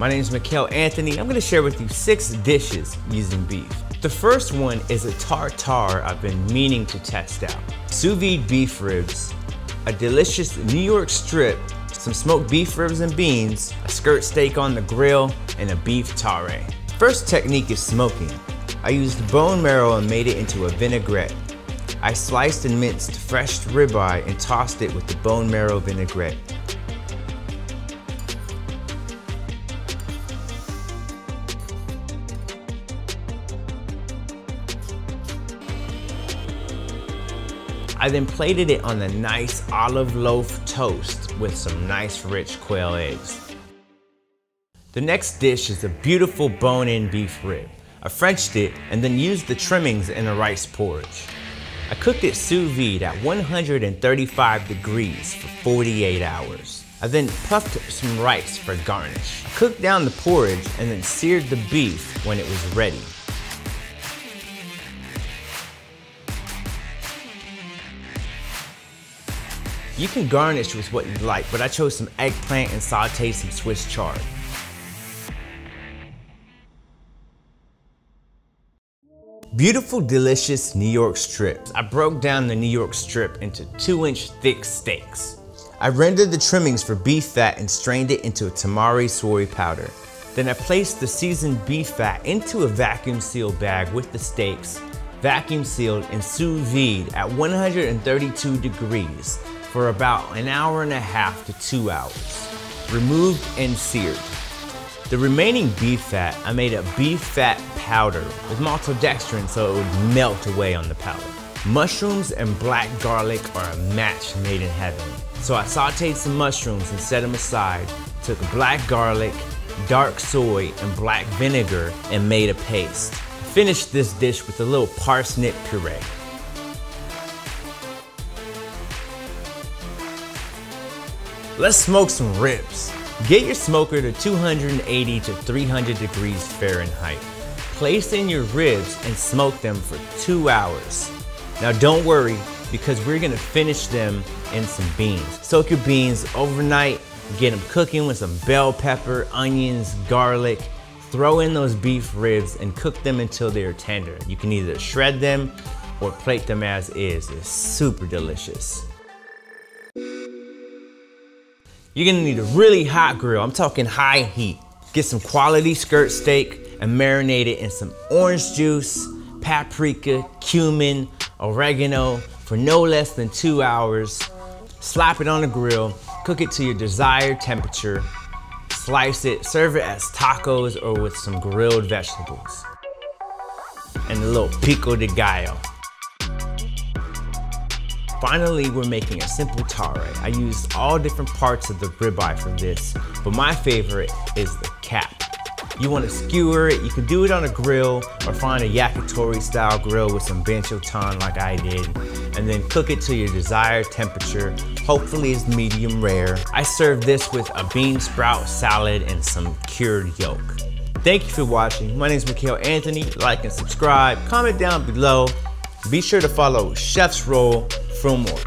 My name is Mikel Anthony. I'm gonna share with you six dishes using beef. The first one is a tartare I've been meaning to test out. Sous vide beef ribs, a delicious New York strip, some smoked beef ribs and beans, a skirt steak on the grill, and a beef tare. First technique is smoking. I used bone marrow and made it into a vinaigrette. I sliced and minced fresh ribeye and tossed it with the bone marrow vinaigrette. I then plated it on a nice olive loaf toast with some nice rich quail eggs. The next dish is a beautiful bone-in beef rib. I Frenched it and then used the trimmings in a rice porridge. I cooked it sous vide at 135 degrees for 48 hours. I then puffed some rice for garnish. I cooked down the porridge and then seared the beef when it was ready. You can garnish with what you like, but I chose some eggplant and sauteed some Swiss chard. Beautiful, delicious New York strips. I broke down the New York strip into two inch thick steaks. I rendered the trimmings for beef fat and strained it into a tamari soy powder. Then I placed the seasoned beef fat into a vacuum sealed bag with the steaks, vacuum sealed and sous vide at 132 degrees for about an hour and a half to two hours. Removed and seared. The remaining beef fat, I made a beef fat powder with maltodextrin so it would melt away on the palate. Mushrooms and black garlic are a match made in heaven. So I sauteed some mushrooms and set them aside, took black garlic, dark soy, and black vinegar and made a paste. Finished this dish with a little parsnip puree. Let's smoke some ribs. Get your smoker to 280 to 300 degrees Fahrenheit. Place in your ribs and smoke them for two hours. Now don't worry, because we're gonna finish them in some beans. Soak your beans overnight, get them cooking with some bell pepper, onions, garlic. Throw in those beef ribs and cook them until they're tender. You can either shred them or plate them as is. It's super delicious. You're gonna need a really hot grill. I'm talking high heat. Get some quality skirt steak and marinate it in some orange juice, paprika, cumin, oregano for no less than two hours. Slap it on the grill, cook it to your desired temperature, slice it, serve it as tacos or with some grilled vegetables. And a little pico de gallo. Finally, we're making a simple tare. I used all different parts of the ribeye for this, but my favorite is the cap. You want to skewer it, you can do it on a grill or find a yakitori style grill with some binchotan like I did, and then cook it to your desired temperature. Hopefully it's medium rare. I serve this with a bean sprout salad and some cured yolk. Thank you for watching. My name is Mikel Anthony. Like and subscribe. Comment down below. Be sure to follow Chef's Roll for more.